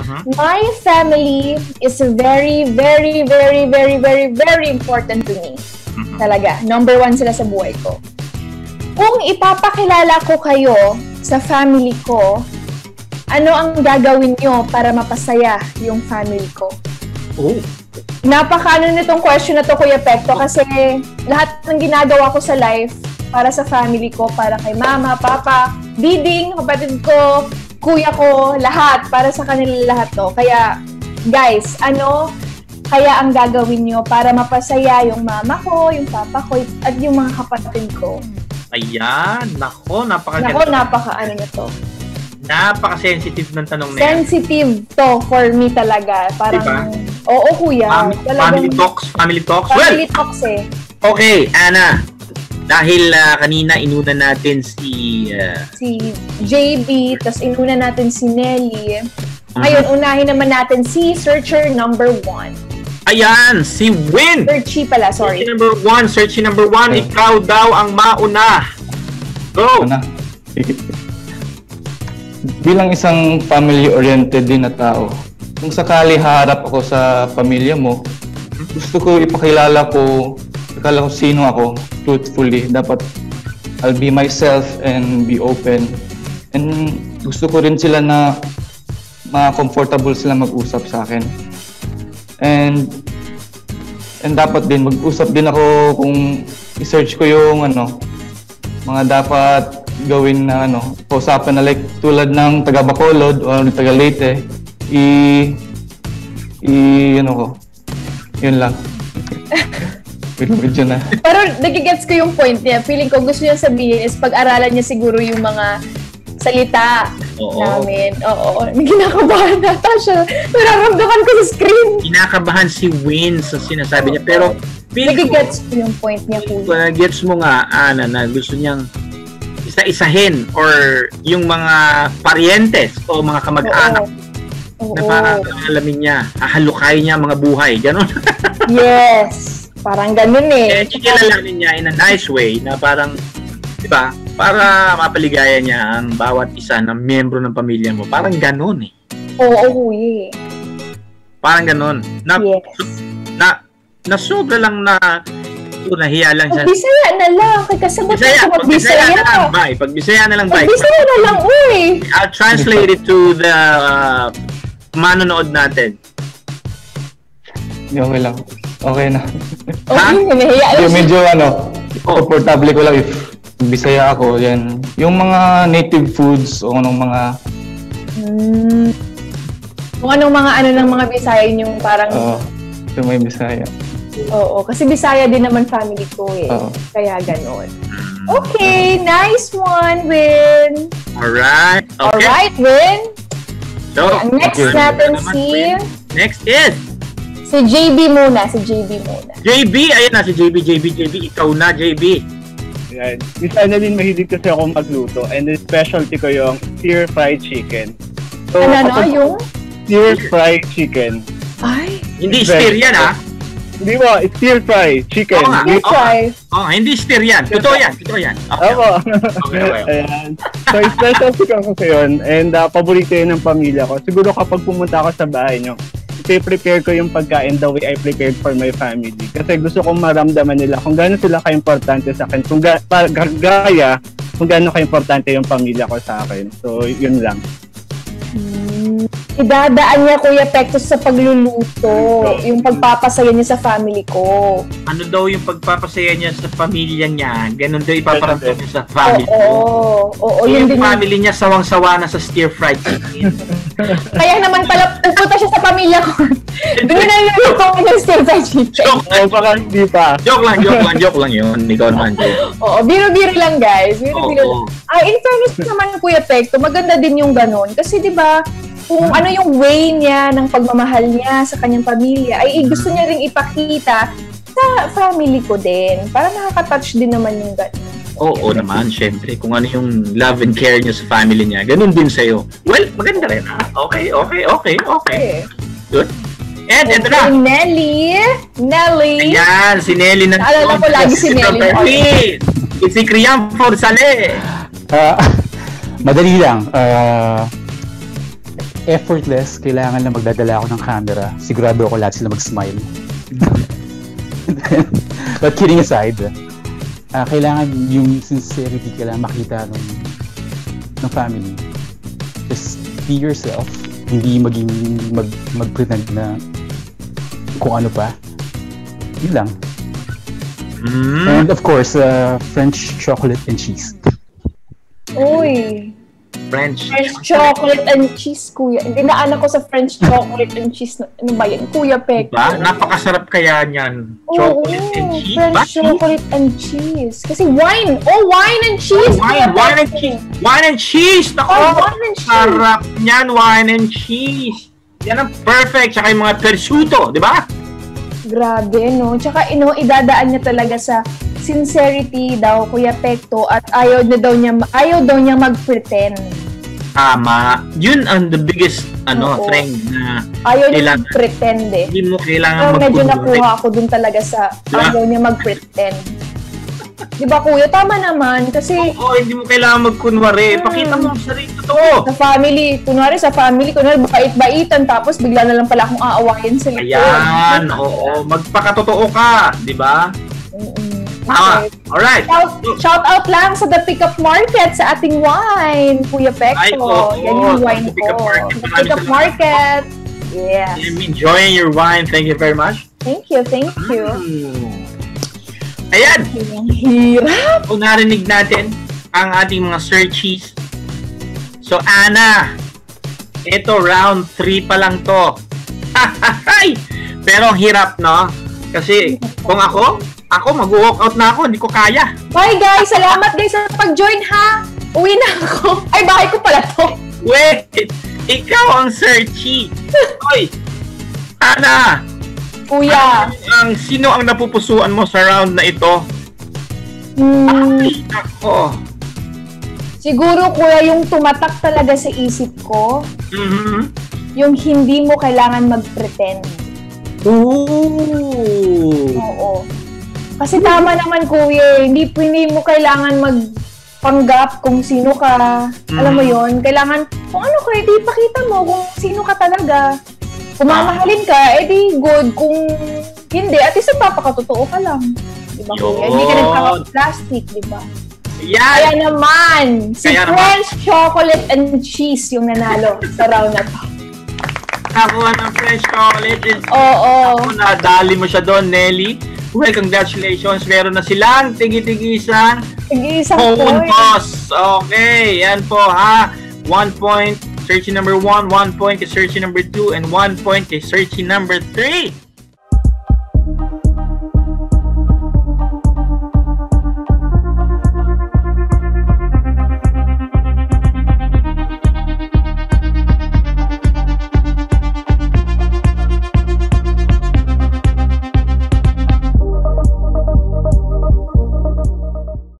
Uh-huh. My family is very, very, very, very, very, very important to me. Mhm. Talaga. Number one sila sa buhay ko. Kung ipapakilala ko kayo sa family ko, ano ang gagawin nyo para mapasaya yung family ko? Oh. Napaka ano nitong question na to, Kuya Pekto, kasi lahat ng ginagawa ko sa life para sa family ko, para kay mama, papa, diding, kapatid ko, kuya ko, lahat, para sa kanila lahat to. Kaya, guys, ano kaya ang gagawin nyo para mapasaya yung mama ko, yung papa ko, at yung mga kapatid ko? Ayan. Nako, napakaganda. Nako, napaka ano na to. Napaka-sensitive ng tanong na yan. Sensitive to for me talaga. Parang, Diba? oo kuya. Family, talagang- family talks, family talks. Well, Family talks eh. okay, Ana. Dahil ah, kanina inuna natin si ah, si JB, tapos inuna natin si Nelly. Mhm. Ngayon, unahin naman natin si searcher number one. Ayan, si Win. Searchy pala, Searchy sorry. number one, searchy number one, Okay. ikaw daw ang mauna. Go! Ano? Bilang isang family-oriented din na tao, kung sakali harap ako sa pamilya mo, gusto ko ipakilala ko, akala ko sino ako, truthfully. Dapat I'll be myself and be open. And gusto ko rin sila na ma-comfortable sila mag-usap sa akin. And and dapat din mag-usap din ako kung i-search ko yung ano, mga dapat gawin na ano, pausapan na like tulad ng taga Bacolod o taga Leyte, i i ano ko. Yun lang. Pero medyo na. Pero nagigets ko yung point niya. Feeling ko gusto niya sabihin is pag-aralan niya siguro yung mga salita Oo. namin. Oo. May kinakabahan nata siya. Nararamdaman ko sa screen. Kinakabahan si Win sa sinasabi niya. Pero, Nagigets ko yung point niya, kuya. uh, gets mo nga, Ana, na gusto niyang isa-isahin or yung mga parientes o mga kamag-anak Oo. na Oo. parang alamin niya, hahalukay niya ang mga buhay, gano'n. Yes. Parang ganun Eh, eh. kikilalanin niya in a nice way na parang, di ba, para mapaligaya niya ang bawat isa ng miyembro ng pamilya mo. Parang gano'n eh. Oo, kuya. eh. Parang gano'n. Na, Yes. na, na sobra lang na, ito, nahiya lang siya. Magbisaya na lang. Kay kasabot Bisaya, ko pag Bisaya na lang, bye. Pag Bisaya na lang, bye. Magbisaya na lang, uy. I'll translate it to the uh, manonood natin. Okay lang. Okay na. Okay, nahiya lang Yung medyo ano, Oh. comfortable ko lang if Bisaya ako, yan. Yung mga native foods o anong mga Hmm. Kung anong mga ano ng mga Bisaya yun yung parang Oo. yung may Bisaya. oo kasi Bisaya din naman family ko eh. Oo. Kaya ganoon. Okay, nice one, Win. Alright. Okay. Alright, Win. So, Ang next natin si Win. next is si JB muna, si JB muna. JB. Ayan na si JB, JB, JB. Ikaw na, JB. Yan. Minsan na din mahilig kasi ako magluto and the specialty ko yung stir fried chicken. So, Ano no, kapag yung stir fried chicken. ay, Hindi steer yan, ha? Hindi mo, stir fried chicken. Oo nga. you Oo. Oh, hindi steer yan. Totoo yan. Totoo yan. Okay. Ako. Okay, okay. Ayan. So, specialty ko kasi yun and uh, paborito yun ng pamilya ko. Siguro kapag pumunta ako sa bahay nyo, prepare ko yung pagkain the way I prepared for my family. Kasi gusto kong maramdaman nila kung gaano sila ka-importante sa akin. Kung ga- pa- ga- gaya, kung gaano ka-importante yung pamilya ko sa akin. So, yun lang. Idadaan niya Kuya Pectus sa pagluluto, yung pagpapasaya niya sa family ko. Ano daw yung pagpapasaya niya sa pamilya niya? Ganun daw ipaparamdam niya sa family Oo, ko. oo, So, yun yung din. family niya sawang-sawa na sa stir fried chicken. Kaya naman pala, pupunta siya sa pamilya ko. Doon na niluluto ko yung stir fried chicken. joke, O, baka hindi pa. joke lang, joke lang, joke lang yun. Ikaw naman, joke. Oo, biro-biro lang guys. Biro-biro Oo. lang. Ay, in fairness naman Kuya Pecto, maganda din yung ganon. Kasi di ba kung ano yung way niya ng pagmamahal niya sa kanyang pamilya, ay gusto niya ring ipakita sa family ko din. Para nakaka-touch din naman yung ganon. Oo naman, syempre. Kung ano yung love and care niya sa family niya, ganun din sa'yo. Well, maganda rin ha. Okay, okay, okay, okay. Okay. Good. And ito Okay, na. Nelly. Nelly. Ayan, si Nelly ng Naalala ko lagi si Nelly. Please. Si Kriam Forsale. Ah, madali lang. Ah, effortless, kailangan lang magdadala ako ng camera. Sigurado ako lahat sila mag-smile. But kidding aside, ah, kailangan yung sincerity kailangan makita ng, ng family. Just be yourself. Hindi maging mag, mag-pretend na kung ano pa. Yun lang. Mm. And of course, uh, French chocolate and cheese. Uy, French. French chocolate and cheese, kuya. Dinaan ako sa French chocolate and cheese. na- Ano ba yan? Kuya Pek. Diba? Napakasarap kaya niyan. Chocolate and cheese. French Ba? chocolate and cheese. Kasi wine. Oh, wine and cheese. Wine, Kuya wine and cheese. Wine and cheese! Nako! Oh, wine and cheese. Sarap niyan, wine and cheese. Yan ang perfect. Tsaka yung mga persciutto, di ba? Grabe, no? Tsaka, you know, idadaan niya talaga sa sincerity daw, Kuya Pekto, at ayaw na daw niya, ayaw daw niya mag-pretend. Tama. Yun ang the biggest ano Oo. thing na Ayaw niya mag-pretend eh. hindi mo kailangan Pero medyo nakuha ako dun talaga sa Diba? ayaw niya mag-pretend. Di ba, Kuya? Tama naman. Kasi Oo, hindi mo kailangan magkunwari. Hmm. Pakita mo ang sarili totoo. sa family, kunwari sa family, kunwari bait-baitan, tapos bigla na lang pala akong aawayin sa likod. Ayan, oo. Magpakatotoo ka, di ba? Tama. Okay. Alright. Shout, shout out lang sa The Pickup Market sa ating wine, Kuya Pekto. Ay, oo. Yan yung wine The Pickup ko. Market. The Pickup Market. Yes. I'm enjoying your wine. Thank you very much. Thank you, thank you. Mm. Ayan. Ang hirap. Kung narinig natin ang ating mga searchies. So, Ana, ito round 3 pa lang to. Pero ang hirap, no? Kasi kung ako, ako mag-walk out na ako, hindi ko kaya. Bye guys! Salamat guys sa pag-join ha! Uwi na ako. Ay, bahay ko pala to. Wait! Ikaw ang searchy! Hoy! Ana! Kuya. Ang, sino ang napupusuan mo sa round na ito? Hmm, Ay, ako. siguro kuya yung tumatak talaga sa isip ko, Mhm. yung hindi mo kailangan mag-pretend. Ooh! Oo. Kasi tama naman kuya, hindi, hindi mo kailangan magpanggap kung sino ka. Alam mo Mhm. yon Kailangan, kung ano ka, edi pakita mo kung sino ka talaga. Kung mamahalin ka, edi good. Kung hindi, at least papakatotoo ka lang. Diba kuya? Hindi ka nagpaka-plastic, diba? Yan! Kaya naman, si Kaya naman. French chocolate and cheese yung nanalo sa round na to. Nakakuha ng French chocolate. Oo. Ako, nadali mo siya doon, Nelly. Well, congratulations. Meron na silang tigi-tigisang Nag-iisang phone point. toss. Okay, yan po ha. One point, searching number one, one point kay searching number two, and one point kay searching number three.